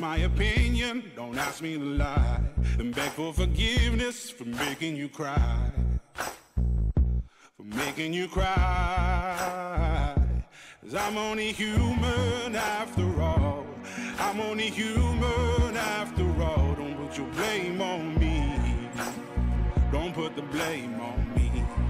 My opinion, don't ask me to lie. And beg for forgiveness for making you cry. For making you cry. Cause I'm only human after all. I'm only human after all. Don't put your blame on me. Don't put the blame on me.